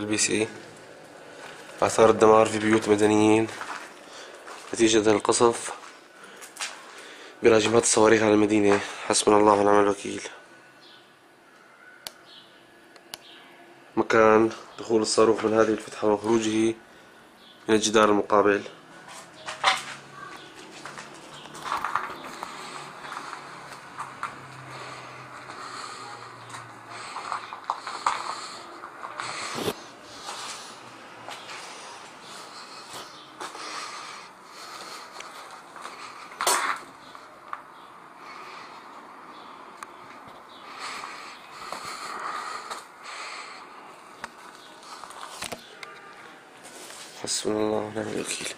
البي سي. آثار الدمار في بيوت مدنيين. نتيجة القصف. براجمات الصواريخ على المدينة. حسبنا الله ونعم الوكيل. مكان دخول الصاروخ من هذه الفتحة وخروجه من الجدار المقابل. حسبنا الله ونعم الوكيل.